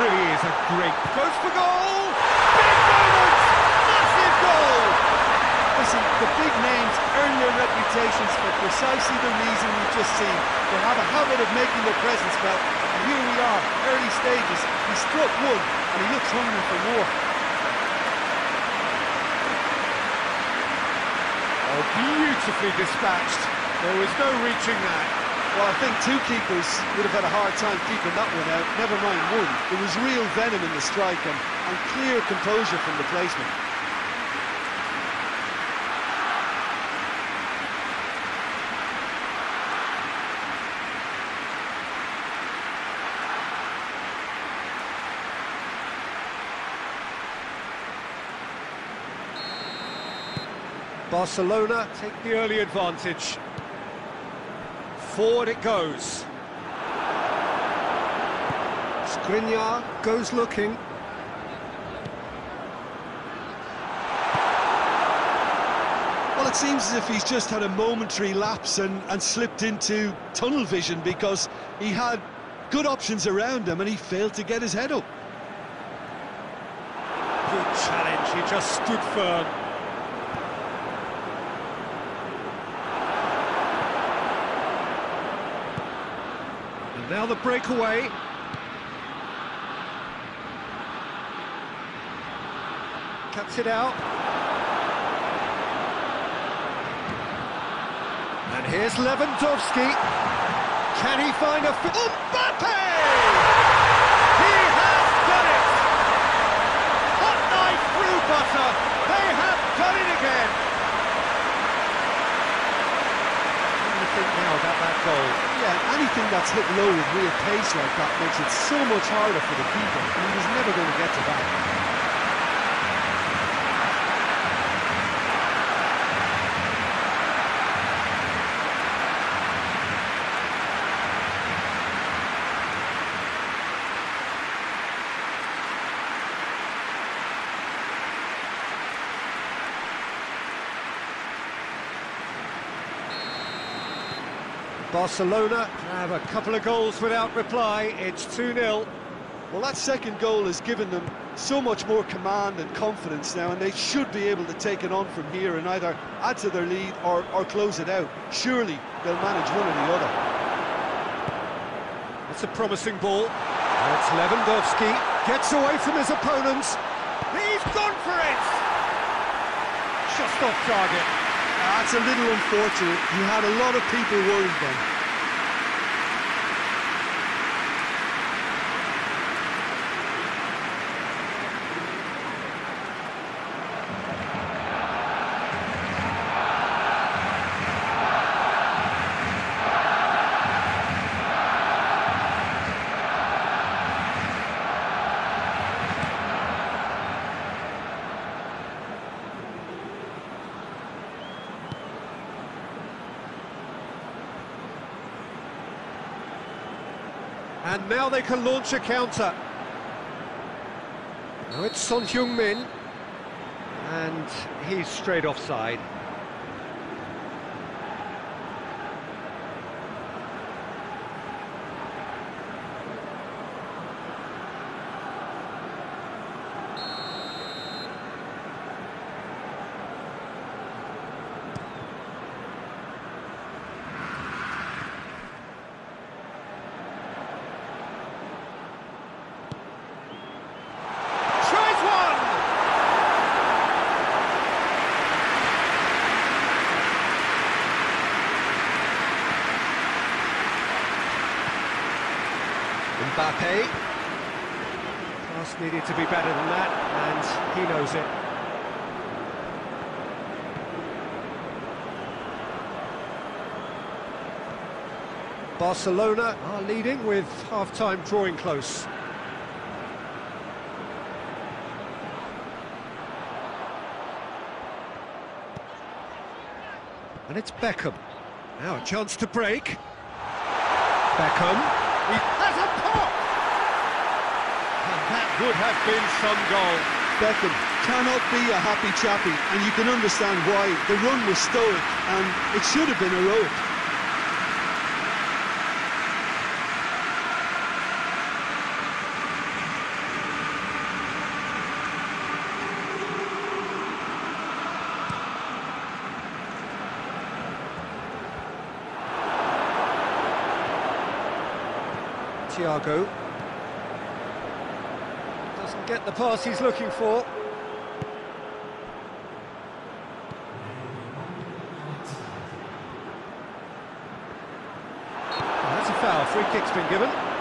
really is a great... Goes for goal! Big moment! Massive goal! Listen, the big names earn their reputations for precisely the reason we've just seen. They have a habit of making their presence felt, and here we are, early stages. He struck one, and he looks hungry for more. Oh, beautifully dispatched. There was no reaching that. Well, I think two keepers would have had a hard time keeping that one out, never mind one. There was real venom in the strike and, and clear composure from the placement. Barcelona take the early advantage. Forward it goes. Skriniar goes looking. Well, it seems as if he's just had a momentary lapse and, and slipped into tunnel vision because he had good options around him and he failed to get his head up. Good challenge, he just stood firm. And now the breakaway. Cuts it out. And here's Lewandowski. Can he find a... fi- oh, Mbappe! He has done it! Hot knife through butter. They have done it again. What do you think now about that goal? Yeah, anything that's hit low with real pace like that makes it so much harder for the keeper, and he was never going to get to that. Barcelona have a couple of goals without reply. It's 2-0. Well, that second goal has given them so much more command and confidence now, and they should be able to take it on from here and either add to their lead or, or close it out. Surely they'll manage one or the other. It's a promising ball. And it's Lewandowski. Gets away from his opponents. He's gone for it! Just off target. That's a little unfortunate. You had a lot of people worried then. And now they can launch a counter. Now it's Son Heung-min. And he's straight offside. Tries one! Mbappe. Pass needed to be better than that, and he knows it. Barcelona are leading with half-time drawing close. And it's Beckham. Now a chance to break. Beckham has a pop! And that would have been some goal. Beckham cannot be a happy chappy, and you can understand why. The run was stoic, and it should have been heroic. Thiago. Doesn't get the pass he's looking for. That's a foul. Free kick's been given.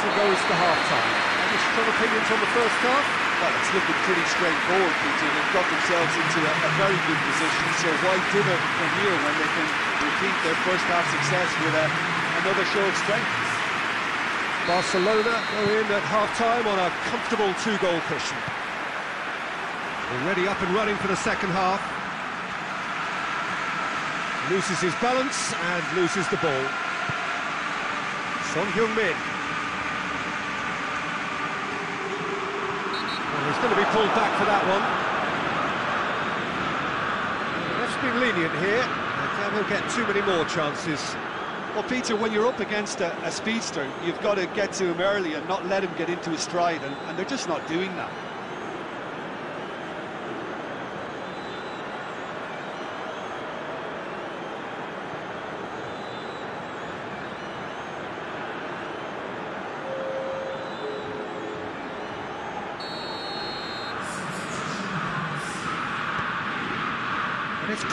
Whistle goes to half-time. Any strong opinions on the first half? Well, it's looking pretty straightforward, Peter. They've got themselves into a, a very good position, so why dither from here when they can repeat their first half success with a, another show of strength? Barcelona go in at half-time on a comfortable two-goal cushion. Already up and running for the second half. Loses his balance and loses the ball. Son Heung-min. Well, he's going to be pulled back for that one. Ref's been lenient here. Doubt he'll get too many more chances. Well, Peter, when you're up against a, a speedster, you've got to get to him early and not let him get into his stride, and, and they're just not doing that. And it's Kolasinac. Hits one! They are rampant! And surely that settles it! And it's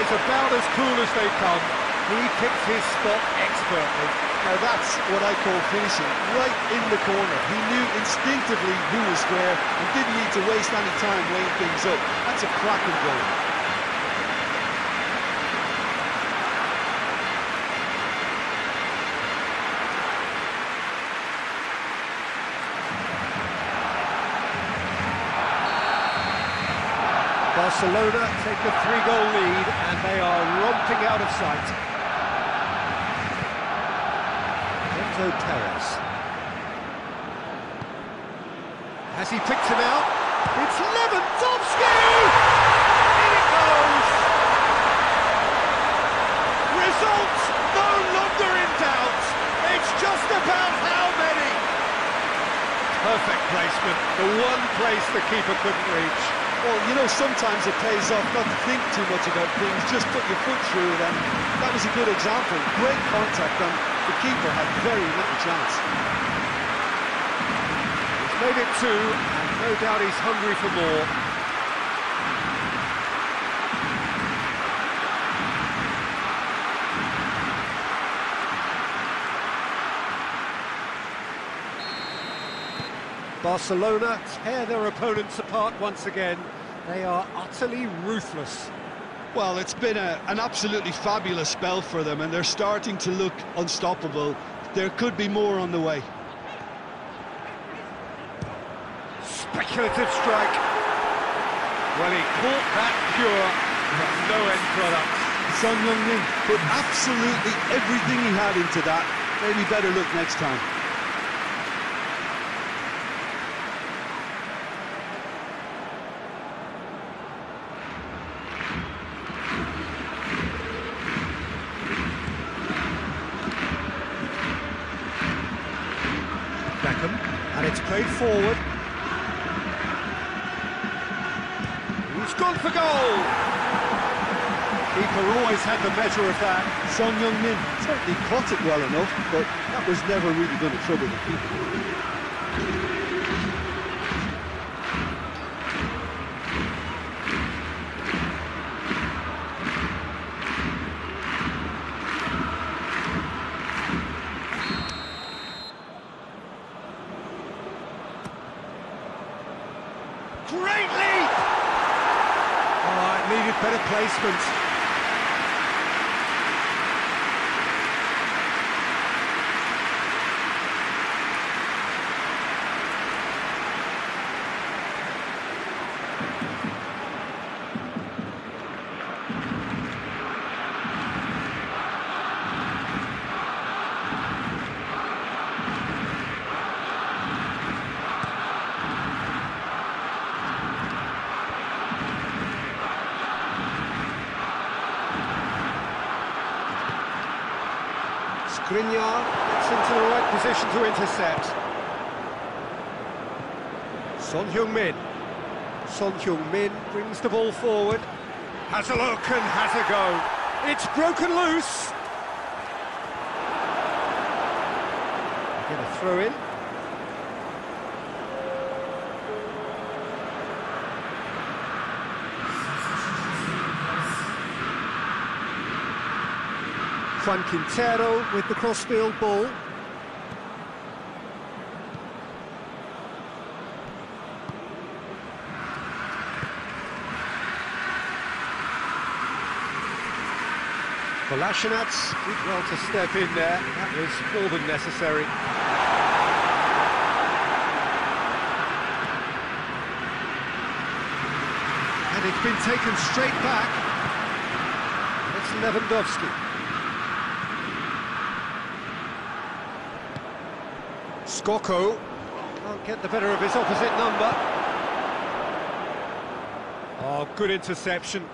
is about as cool as they come. He picked his spot expertly. Now that's what I call finishing, right in the corner. He knew instinctively who was square and didn't need to waste any time weighing things up. That's a cracking goal. Barcelona take a three-goal lead and they are romping out of sight. Enzo Perez. Has he picked him out? It's Lewandowski! In it goes! Results no longer in doubt. It's just about how many. Perfect placement. The one place the keeper couldn't reach. Well, you know, sometimes it pays off not to think too much about things, just put your foot through it, and that was a good example. Great contact, and the keeper had very little chance. He's made it two, and no doubt he's hungry for more. Barcelona tear their opponents apart once again. They are utterly ruthless. Well, it's been a, an absolutely fabulous spell for them, and they're starting to look unstoppable. There could be more on the way. Speculative strike. Well, he caught that pure, but no end product. Son Heung-min put absolutely everything he had into that. Maybe better look next time. Beckham, and it's played forward. He's gone for goal! Keeper always had the measure of that. Son Heung-min certainly caught it well enough, but that was never really going to trouble the keeper. Great lead! Oh, it needed better placement. Skriniar gets into the right position to intercept. Son Heung-min. Son Heung-min brings the ball forward. Has a look and has a go. It's broken loose. Get a throw in. Juan Quintero with the crossfield ball. Kolasinac did well to step in there. That was more than necessary. And it's been taken straight back. It's Lewandowski. Skoko can't get the better of his opposite number. Oh, good interception.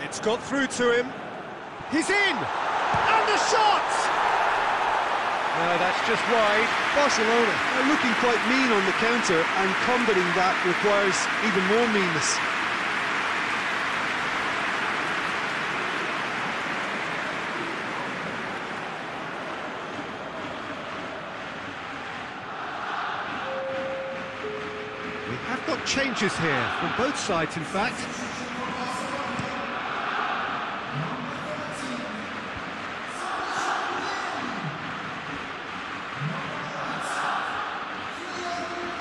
It's got through to him. He's in! And the shot! No, that's just wide. Barcelona are looking quite mean on the counter, and combating that requires even more meanness. Changes here from both sides, in fact.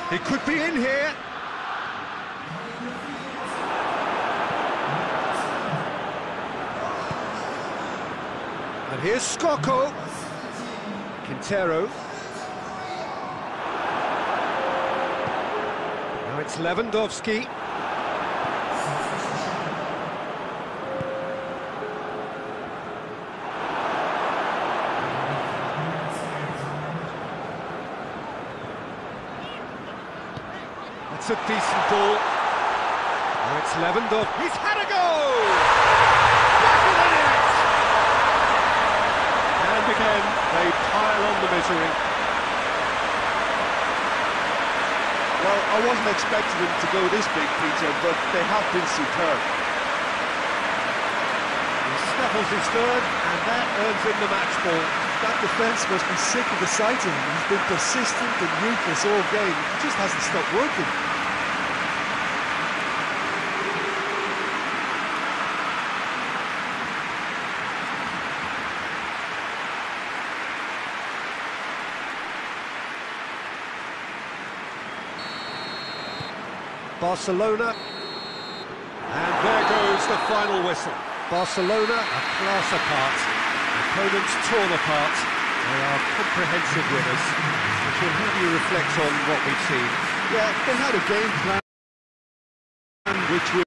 He could be in here. And here's Skoko. Quintero. It's Lewandowski. That's a decent ball. Now it's Lewandowski. He's had a go! And again, they pile on the misery. I wasn't expecting them to go this big, Peter, but they have been superb. He snaffles his third, and that earns him the match ball. That defence must be sick of the sight of him. He's been persistent and ruthless all game. He just hasn't stopped working. Barcelona, and there goes the final whistle. Barcelona a class apart, opponents torn apart. They are comprehensive winners, which will have you reflect on what we've seen. Yeah, they had a game plan which